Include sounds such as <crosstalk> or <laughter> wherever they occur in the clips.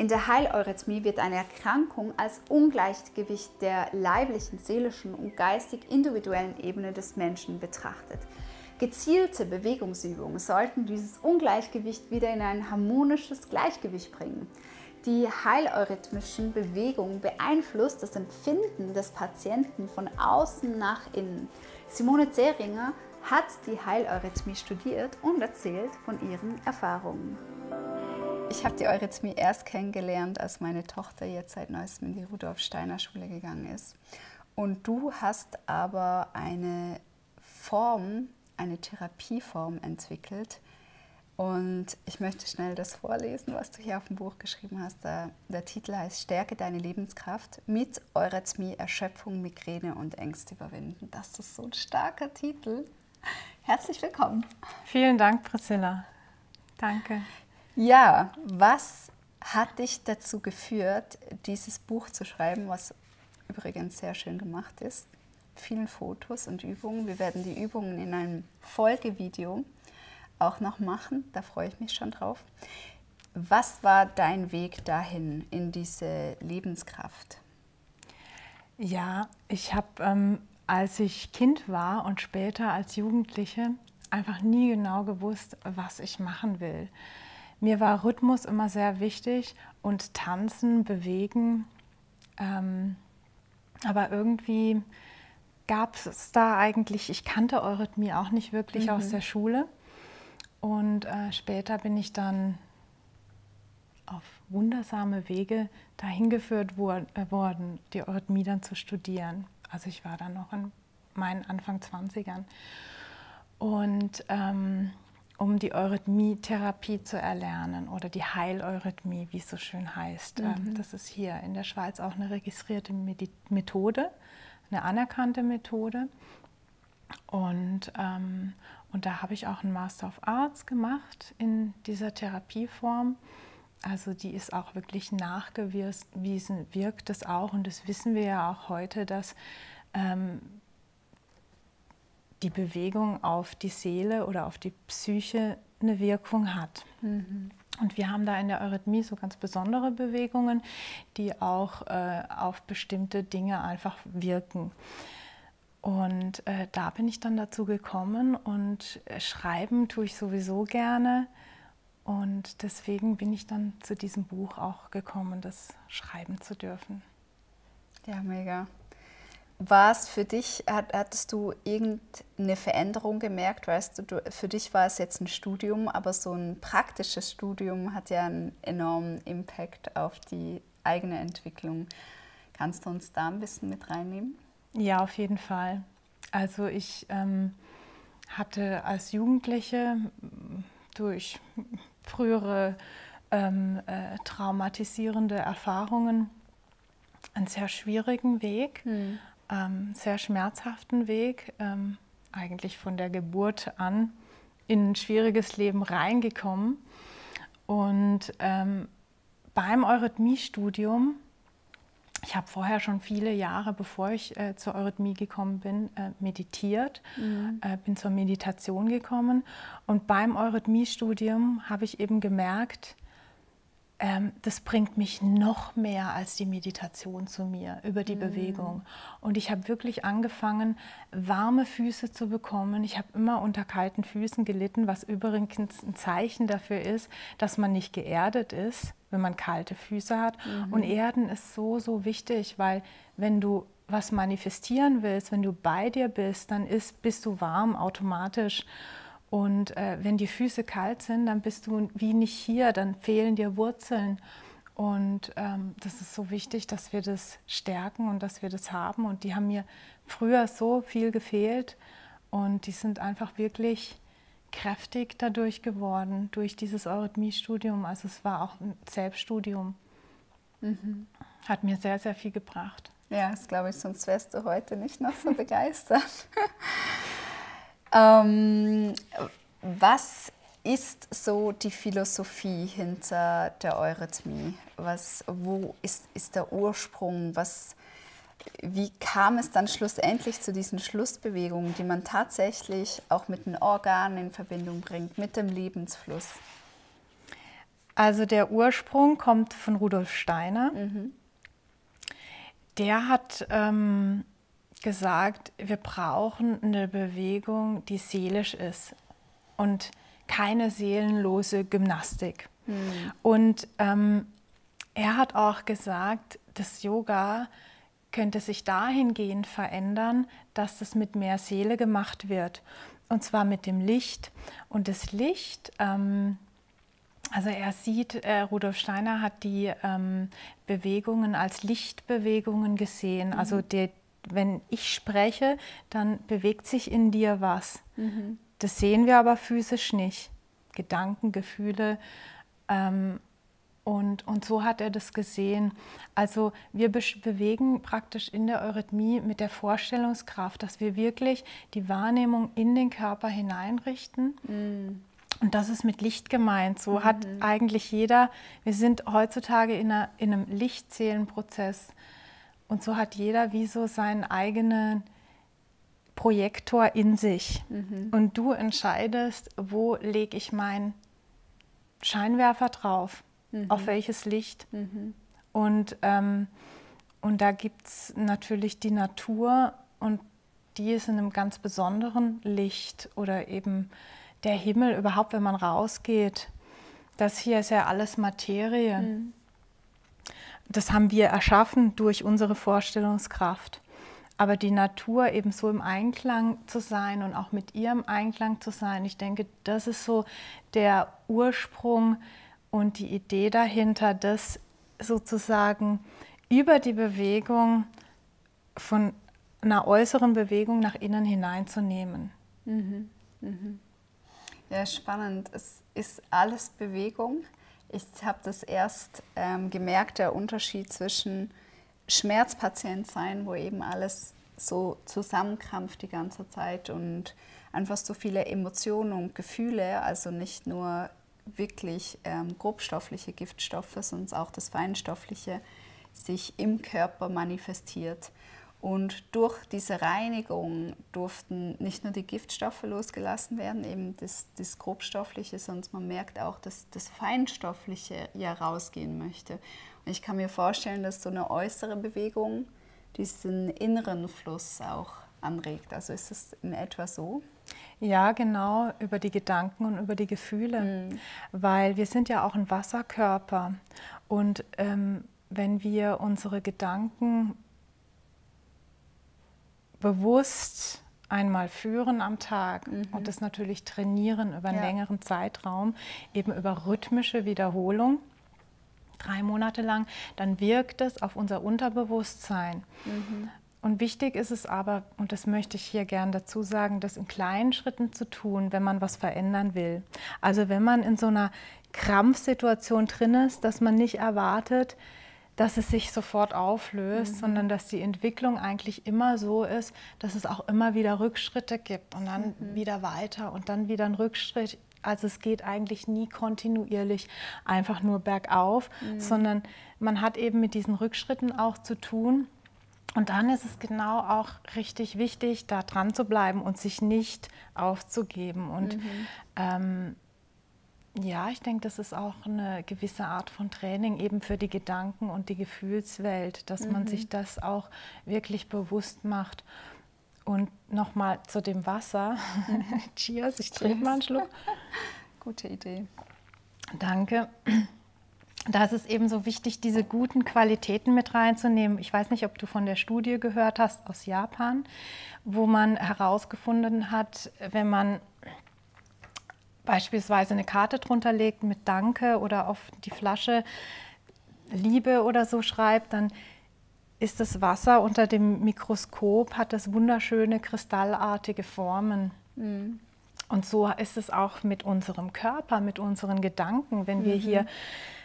In der Heileurythmie wird eine Erkrankung als Ungleichgewicht der leiblichen, seelischen und geistig-individuellen Ebene des Menschen betrachtet. Gezielte Bewegungsübungen sollten dieses Ungleichgewicht wieder in ein harmonisches Gleichgewicht bringen. Die heileurythmischen Bewegungen beeinflusst das Empfinden des Patienten von außen nach innen. Simone Zeringer hat die Heileurythmie studiert und erzählt von ihren Erfahrungen. Ich habe die Eurythmie erst kennengelernt, als meine Tochter jetzt seit neuestem in die Rudolf Steiner Schule gegangen ist. Und du hast aber eine Form, eine Therapieform entwickelt. Und ich möchte schnell das vorlesen, was du hier auf dem Buch geschrieben hast. Der, der Titel heißt Stärke deine Lebenskraft mit Eurythmie, Erschöpfung, Migräne und Ängste überwinden. Das ist so ein starker Titel. Herzlich willkommen. Vielen Dank, Priscilla. Danke. Ja, was hat dich dazu geführt, dieses Buch zu schreiben, was übrigens sehr schön gemacht ist? Vielen Fotos und Übungen. Wir werden die Übungen in einem Folgevideo auch noch machen. Da freue ich mich schon drauf. Was war dein Weg dahin in diese Lebenskraft? Ja, ich habe, ähm, als ich Kind war und später als Jugendliche, einfach nie genau gewusst, was ich machen will. Mir war Rhythmus immer sehr wichtig und Tanzen, Bewegen. Ähm, aber irgendwie gab es da eigentlich, ich kannte Eurythmie auch nicht wirklich mhm. aus der Schule. Und äh, später bin ich dann auf wundersame Wege dahin geführt äh, worden, die Eurythmie dann zu studieren. Also ich war dann noch in meinen Anfang 20ern. Und ähm, um die Eurythmie-Therapie zu erlernen oder die Heileurythmie, wie es so schön heißt. Ähm, mhm. Das ist hier in der Schweiz auch eine registrierte Methode, eine anerkannte Methode. Und, ähm, und da habe ich auch einen Master of Arts gemacht in dieser Therapieform. Also die ist auch wirklich nachgewiesen, wirkt es auch. Und das wissen wir ja auch heute, dass ähm, die Bewegung auf die Seele oder auf die Psyche eine Wirkung hat. Mhm. Und wir haben da in der Eurythmie so ganz besondere Bewegungen, die auch äh, auf bestimmte Dinge einfach wirken. Und äh, da bin ich dann dazu gekommen und äh, schreiben tue ich sowieso gerne. Und deswegen bin ich dann zu diesem Buch auch gekommen, das schreiben zu dürfen. Ja, mega. War es für dich, hattest du irgendeine Veränderung gemerkt? Weißt du, du, für dich war es jetzt ein Studium, aber so ein praktisches Studium hat ja einen enormen Impact auf die eigene Entwicklung. Kannst du uns da ein bisschen mit reinnehmen? Ja, auf jeden Fall. Also ich ähm, hatte als Jugendliche durch frühere ähm, äh, traumatisierende Erfahrungen einen sehr schwierigen Weg. Hm ähm, sehr schmerzhaften Weg, ähm, eigentlich von der Geburt an in ein schwieriges Leben reingekommen. Und ähm, beim Eurythmie-Studium, ich habe vorher schon viele Jahre, bevor ich äh, zur Eurythmie gekommen bin, äh, meditiert, mhm. äh, bin zur Meditation gekommen. Und beim Eurythmie-Studium habe ich eben gemerkt, ähm, das bringt mich noch mehr als die Meditation zu mir über die mm. Bewegung. Und ich habe wirklich angefangen, warme Füße zu bekommen. Ich habe immer unter kalten Füßen gelitten, was übrigens ein Zeichen dafür ist, dass man nicht geerdet ist, wenn man kalte Füße hat. Mhm. Und Erden ist so, so wichtig, weil wenn du was manifestieren willst, wenn du bei dir bist, dann ist, bist du warm automatisch. Und äh, wenn die Füße kalt sind, dann bist du wie nicht hier, dann fehlen dir Wurzeln. Und ähm, das ist so wichtig, dass wir das stärken und dass wir das haben. Und die haben mir früher so viel gefehlt. Und die sind einfach wirklich kräftig dadurch geworden, durch dieses Eurythmie-Studium. Also es war auch ein Selbststudium. Mhm. Hat mir sehr, sehr viel gebracht. Ja, das glaube ich, sonst wärst du heute nicht noch so begeistert. <laughs> Ähm, was ist so die Philosophie hinter der Eurythmie? Was, wo ist, ist der Ursprung? Was, wie kam es dann schlussendlich zu diesen Schlussbewegungen, die man tatsächlich auch mit den Organen in Verbindung bringt, mit dem Lebensfluss? Also der Ursprung kommt von Rudolf Steiner. Mhm. Der hat ähm, gesagt, wir brauchen eine Bewegung, die seelisch ist und keine seelenlose Gymnastik. Mhm. Und ähm, er hat auch gesagt, das Yoga könnte sich dahingehend verändern, dass das mit mehr Seele gemacht wird. Und zwar mit dem Licht. Und das Licht, ähm, also er sieht, äh, Rudolf Steiner hat die ähm, Bewegungen als Lichtbewegungen gesehen. Also mhm. Also der, wenn ich spreche, dann bewegt sich in dir was. Mhm. Das sehen wir aber physisch nicht. Gedanken, Gefühle. Ähm, und, und so hat er das gesehen. Also wir be bewegen praktisch in der Eurythmie mit der Vorstellungskraft, dass wir wirklich die Wahrnehmung in den Körper hineinrichten. Mm. Und das ist mit Licht gemeint. So mhm. hat eigentlich jeder, wir sind heutzutage in, einer, in einem Lichtzählenprozess. Und so hat jeder wie so seinen eigenen Projektor in sich. Mhm. Und du entscheidest, wo lege ich meinen Scheinwerfer drauf mhm. auf welches Licht. Mhm. Und, ähm, und da gibt es natürlich die Natur und die ist in einem ganz besonderen Licht oder eben der Himmel überhaupt, wenn man rausgeht. Das hier ist ja alles Materie. Mhm. Das haben wir erschaffen durch unsere Vorstellungskraft. Aber die Natur eben so im Einklang zu sein und auch mit ihrem Einklang zu sein, ich denke, das ist so der Ursprung und die Idee dahinter, das sozusagen über die Bewegung von einer äußeren Bewegung nach innen hineinzunehmen. Mhm. Mhm. Ja, spannend. Es ist alles Bewegung. Ich habe das erst ähm, gemerkt, der Unterschied zwischen Schmerzpatient sein, wo eben alles so zusammenkrampft die ganze Zeit und einfach so viele Emotionen und Gefühle, also nicht nur wirklich ähm, grobstoffliche Giftstoffe, sondern auch das Feinstoffliche sich im Körper manifestiert. Und durch diese Reinigung durften nicht nur die Giftstoffe losgelassen werden, eben das, das Grobstoffliche, sondern man merkt auch, dass das Feinstoffliche ja rausgehen möchte. Und ich kann mir vorstellen, dass so eine äußere Bewegung diesen inneren Fluss auch anregt. Also ist es in etwa so? Ja, genau, über die Gedanken und über die Gefühle, mhm. weil wir sind ja auch ein Wasserkörper und ähm, wenn wir unsere Gedanken bewusst einmal führen am Tag mhm. und das natürlich trainieren über einen ja. längeren Zeitraum, eben über rhythmische Wiederholung, drei Monate lang, dann wirkt es auf unser Unterbewusstsein. Mhm. Und wichtig ist es aber, und das möchte ich hier gern dazu sagen, das in kleinen Schritten zu tun, wenn man was verändern will. Also wenn man in so einer Krampfsituation drin ist, dass man nicht erwartet, dass es sich sofort auflöst, mhm. sondern dass die Entwicklung eigentlich immer so ist, dass es auch immer wieder Rückschritte gibt und dann mhm. wieder weiter und dann wieder ein Rückschritt. Also es geht eigentlich nie kontinuierlich einfach nur bergauf, mhm. sondern man hat eben mit diesen Rückschritten auch zu tun. Und dann ist es genau auch richtig wichtig, da dran zu bleiben und sich nicht aufzugeben. Und mhm. ähm, ja, ich denke, das ist auch eine gewisse Art von Training eben für die Gedanken und die Gefühlswelt, dass mhm. man sich das auch wirklich bewusst macht. Und nochmal zu dem Wasser. <laughs> Cheers, ich trinke mal einen Schluck. <laughs> Gute Idee. Danke da ist es eben so wichtig, diese guten Qualitäten mit reinzunehmen. Ich weiß nicht, ob du von der Studie gehört hast aus Japan, wo man herausgefunden hat, wenn man beispielsweise eine Karte drunter legt mit Danke oder auf die Flasche Liebe oder so schreibt, dann ist das Wasser unter dem Mikroskop, hat das wunderschöne kristallartige Formen. Mhm. Und so ist es auch mit unserem Körper, mit unseren Gedanken. Wenn wir mhm. hier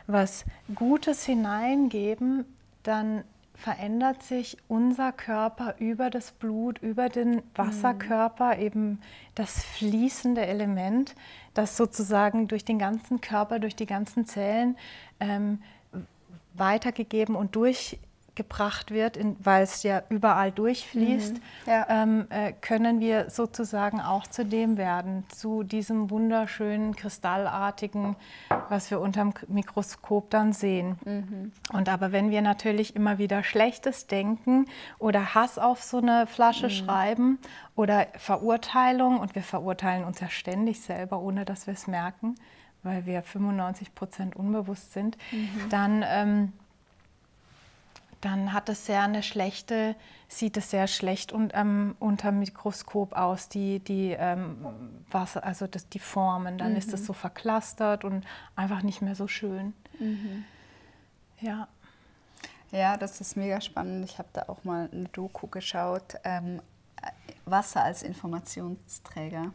was Gutes hineingeben, dann verändert sich unser Körper über das Blut, über den Wasserkörper, mhm. eben das fließende Element, das sozusagen durch den ganzen Körper, durch die ganzen Zellen ähm, weitergegeben und durch gebracht wird, in, weil es ja überall durchfließt, Mhm. Ja. ähm, äh, können wir sozusagen auch zu dem werden, zu diesem wunderschönen, kristallartigen, was wir unterm Mikroskop dann sehen. Mhm. Und aber wenn wir natürlich immer wieder Schlechtes denken oder Hass auf so eine Flasche schreiben oder Verurteilung, und wir verurteilen uns ja ständig selber, ohne dass wir es merken, weil wir 95 Prozent unbewusst sind, dann, ähm, dann hat es sehr eine schlechte, sieht es sehr schlecht und, ähm, unter Mikroskop aus, die, die ähm, Wasser, also das, die Formen. Dann ist es so verklustert und einfach nicht mehr so schön. Ja. Ja, das ist mega spannend. Ich habe da auch mal eine Doku geschaut. Ähm, Wasser als Informationsträger.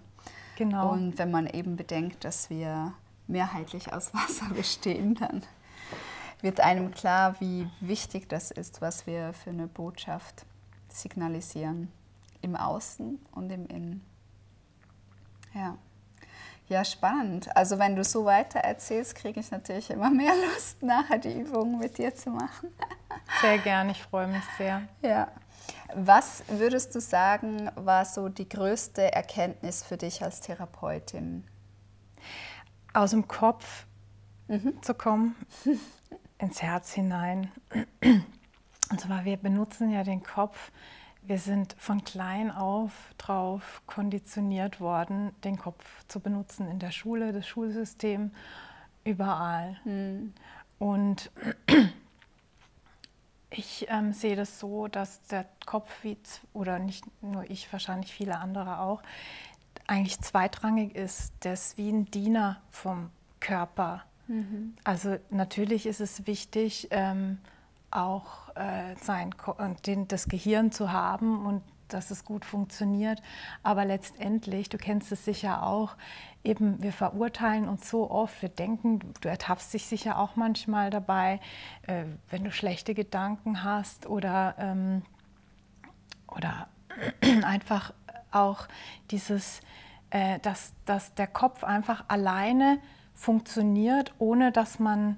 Genau. Und wenn man eben bedenkt, dass wir mehrheitlich aus Wasser <laughs> bestehen, dann wird einem klar, wie wichtig das ist, was wir für eine Botschaft signalisieren. Im Außen und im Innen. Ja. Ja, spannend. Also wenn du so weiter erzählst, kriege ich natürlich immer <laughs> mehr Lust, nachher die Übungen mit dir zu machen. Sehr gern, ich freue mich sehr. Ja. Was würdest du sagen, war so die größte Erkenntnis für dich als Therapeutin? Aus dem Kopf zu kommen, <laughs> ins Herz hinein. Und zwar, wir benutzen ja den Kopf, wir sind von klein auf drauf konditioniert worden, den Kopf zu benutzen in der Schule, das Schulsystem, überall. Und ich ähm, sehe das so, dass der Kopf, wie, oder nicht nur ich, wahrscheinlich viele andere auch, eigentlich zweitrangig ist. Der ist wie ein Diener vom Körper. Also natürlich ist es wichtig, ähm, auch äh, sein, den, das Gehirn zu haben und dass es gut funktioniert. Aber letztendlich, du kennst es sicher auch, eben wir verurteilen uns so oft, wir denken, du ertappst dich sicher auch manchmal dabei, äh, wenn du schlechte Gedanken hast oder, ähm, oder <clears throat> einfach auch dieses, äh, dass, dass der Kopf einfach alleine funktioniert, ohne dass man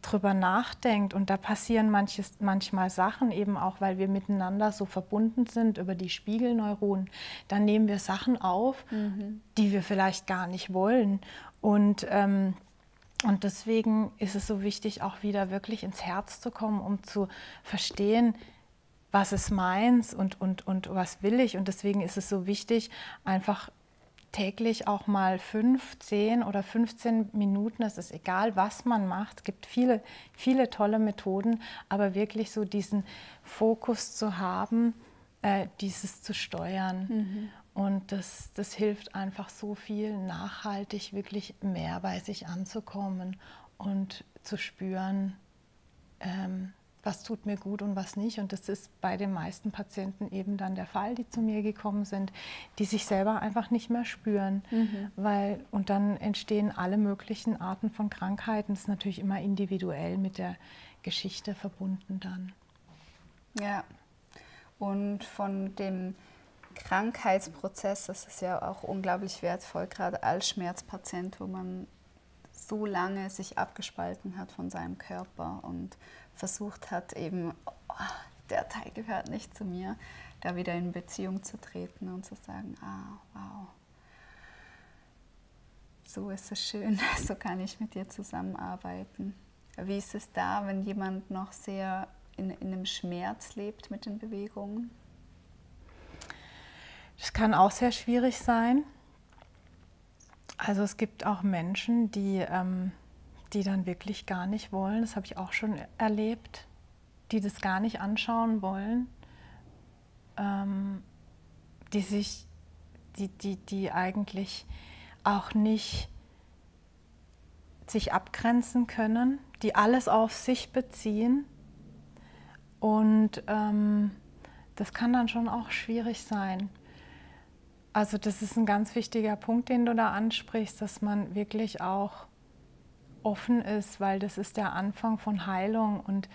drüber nachdenkt. Und da passieren manches, manchmal Sachen, eben auch weil wir miteinander so verbunden sind über die Spiegelneuronen. Dann nehmen wir Sachen auf, die wir vielleicht gar nicht wollen. Und, ähm, und deswegen ist es so wichtig, auch wieder wirklich ins Herz zu kommen, um zu verstehen, was ist meins und, und, und was will ich. Und deswegen ist es so wichtig, einfach täglich auch mal fünf, zehn oder 15 Minuten, es ist egal, was man macht. Es gibt viele, viele tolle Methoden, aber wirklich so diesen Fokus zu haben, äh, dieses zu steuern. Und das, das hilft einfach so viel, nachhaltig wirklich mehr bei sich anzukommen und zu spüren, ähm, was tut mir gut und was nicht. Und das ist bei den meisten Patienten eben dann der Fall, die zu mir gekommen sind, die sich selber einfach nicht mehr spüren. Weil, und dann entstehen alle möglichen Arten von Krankheiten. Das ist natürlich immer individuell mit der Geschichte verbunden dann. Ja. Und von dem Krankheitsprozess, das ist ja auch unglaublich wertvoll, gerade als Schmerzpatient, wo man so lange sich abgespalten hat von seinem Körper und versucht hat, eben, oh, der Teil gehört nicht zu mir, da wieder in Beziehung zu treten und zu sagen, ah, wow, so ist es schön, <laughs> so kann ich mit dir zusammenarbeiten. Wie ist es da, wenn jemand noch sehr in, in einem Schmerz lebt mit den Bewegungen? Das kann auch sehr schwierig sein. Also es gibt auch Menschen, die, ähm, die dann wirklich gar nicht wollen, das habe ich auch schon erlebt, die das gar nicht anschauen wollen, ähm, die sich, die, die, die eigentlich auch nicht sich abgrenzen können, die alles auf sich beziehen. Und ähm, das kann dann schon auch schwierig sein. Also das ist ein ganz wichtiger Punkt, den du da ansprichst, dass man wirklich auch offen ist, weil das ist der Anfang von Heilung und,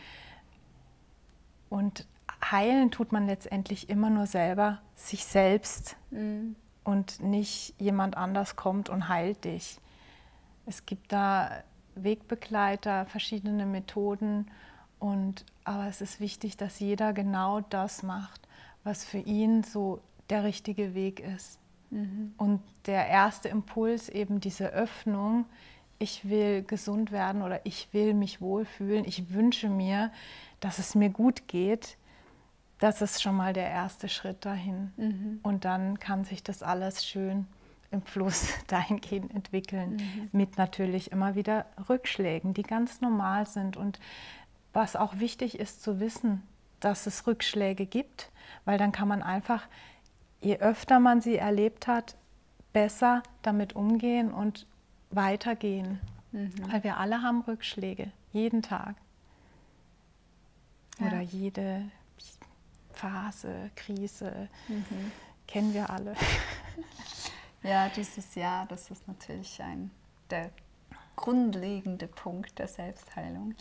und heilen tut man letztendlich immer nur selber sich selbst Mhm. und nicht jemand anders kommt und heilt dich. Es gibt da Wegbegleiter, verschiedene Methoden Und, aber es ist wichtig, dass jeder genau das macht, was für ihn so der richtige Weg ist. Mhm. Und der erste Impuls, eben diese Öffnung, ich will gesund werden oder ich will mich wohlfühlen, ich wünsche mir, dass es mir gut geht, das ist schon mal der erste Schritt dahin. Mhm. Und dann kann sich das alles schön im Fluss <laughs> dahingehend entwickeln, mhm. mit natürlich immer wieder Rückschlägen, die ganz normal sind. Und was auch wichtig ist zu wissen, dass es Rückschläge gibt, weil dann kann man einfach, je öfter man sie erlebt hat, besser damit umgehen und weitergehen. Mhm. Weil wir alle haben Rückschläge, jeden Tag. Ja. Oder jede Phase, Krise, mhm. kennen wir alle. <laughs> Ja, dieses Jahr, das ist natürlich ein, der grundlegende Punkt der Selbstheilung,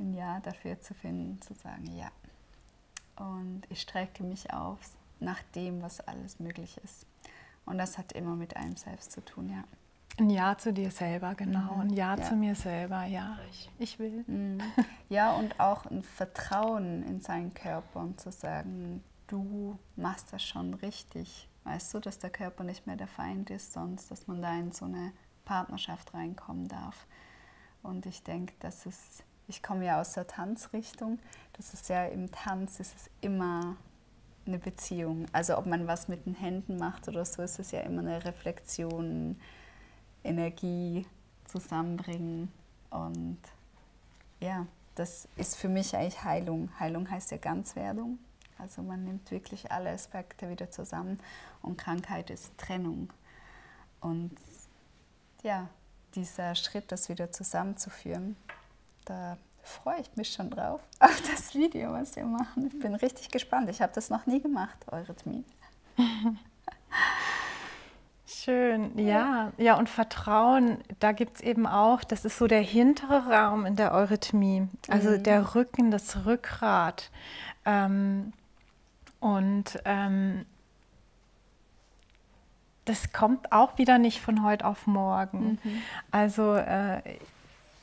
ein Jahr dafür zu finden, zu sagen, ja. Und ich strecke mich auf nach dem, was alles möglich ist. Und das hat immer mit einem selbst zu tun, ja. Ein Ja zu dir selber, genau. Mhm. Ein Ja, ja, zu mir selber, ja, ich, ich will. Mhm. Ja, und auch ein Vertrauen in seinen Körper und zu sagen, du machst das schon richtig. Weißt du, dass der Körper nicht mehr der Feind ist, sonst, dass man da in so eine Partnerschaft reinkommen darf. Und ich denke, dass es, ich komme ja aus der Tanzrichtung, das ist ja im Tanz ist es immer eine Beziehung. Also ob man was mit den Händen macht oder so, ist es ja immer eine Reflexion, Energie zusammenbringen. Und ja, das ist für mich eigentlich Heilung. Heilung heißt ja Ganzwerdung. Also man nimmt wirklich alle Aspekte wieder zusammen und Krankheit ist Trennung. Und ja, dieser Schritt, das wieder zusammenzuführen, da freue ich mich schon drauf, <laughs> auf das Video, was wir machen. Ich bin richtig gespannt. Ich habe das noch nie gemacht, Eurythmie. <laughs> Schön, ja. Ja, und Vertrauen, da gibt es eben auch, das ist so der hintere Raum in der Eurythmie, also mhm. der Rücken, das Rückgrat. Ähm, und ähm, das kommt auch wieder nicht von heute auf morgen. Mhm. Also äh,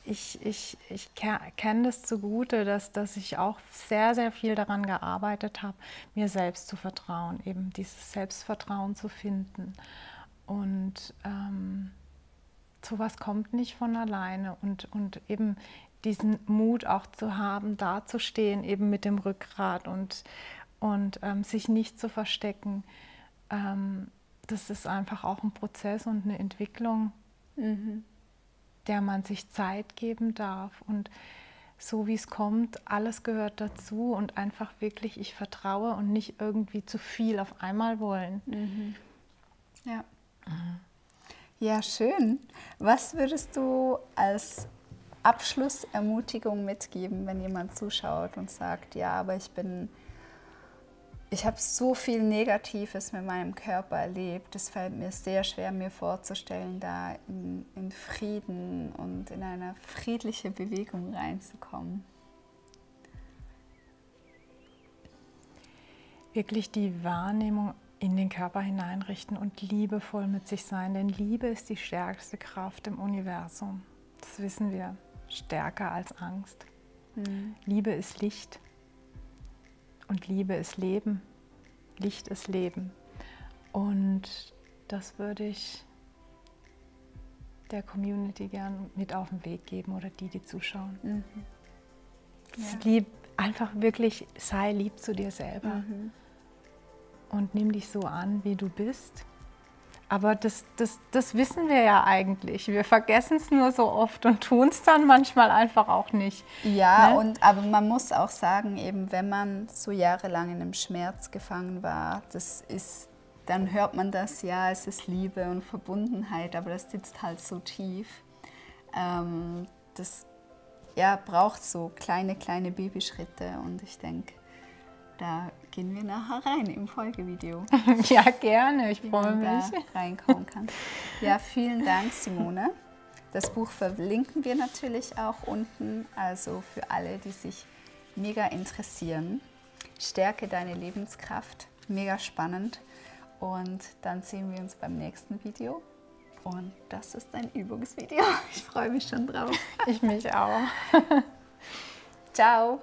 ich, ich, ich kenne das zugute, dass, dass ich auch sehr, sehr viel daran gearbeitet habe, mir selbst zu vertrauen, eben dieses Selbstvertrauen zu finden. Und ähm, sowas kommt nicht von alleine. Und, und eben diesen Mut auch zu haben, dazustehen, eben mit dem Rückgrat und, und ähm, sich nicht zu verstecken. Ähm, das ist einfach auch ein Prozess und eine Entwicklung, mhm. der man sich Zeit geben darf. Und so wie es kommt, alles gehört dazu und einfach wirklich, ich vertraue und nicht irgendwie zu viel auf einmal wollen. Mhm. Ja. Ja, schön. Was würdest du als Abschlussermutigung mitgeben, wenn jemand zuschaut und sagt, ja, aber ich bin ich habe so viel Negatives mit meinem Körper erlebt. Es fällt mir sehr schwer, mir vorzustellen, da in, in Frieden und in eine friedliche Bewegung reinzukommen. Wirklich die Wahrnehmung in den Körper hineinrichten und liebevoll mit sich sein, denn Liebe ist die stärkste Kraft im Universum. Das wissen wir, stärker als Angst. Mhm. Liebe ist Licht. Und Liebe ist Leben, Licht ist Leben. Und das würde ich der Community gern mit auf den Weg geben oder die, die zuschauen. Mhm. Ja. Lieb, einfach wirklich sei lieb zu dir selber mhm. Und nimm dich so an, wie du bist aber das, das, das wissen wir ja eigentlich. Wir vergessen es nur so oft und tun es dann manchmal einfach auch nicht. Ja, ne? und, aber man muss auch sagen, eben wenn man so jahrelang in einem Schmerz gefangen war, das ist, dann hört man das, ja, es ist Liebe und Verbundenheit, aber das sitzt halt so tief. Ähm, das ja, braucht so kleine, kleine Babyschritte und ich denke, da gehen wir nachher rein im Folgevideo. <laughs> ja, gerne. Ich freue mich. Da reinkommen kann. <laughs> Ja, vielen Dank, Simone. Das Buch verlinken wir natürlich auch unten. Also für alle, die sich mega interessieren. Stärke deine Lebenskraft. Mega spannend. Und dann sehen wir uns beim nächsten Video. Und das ist ein Übungsvideo. <laughs> Ich freue mich schon drauf. Ich mich auch. Ciao.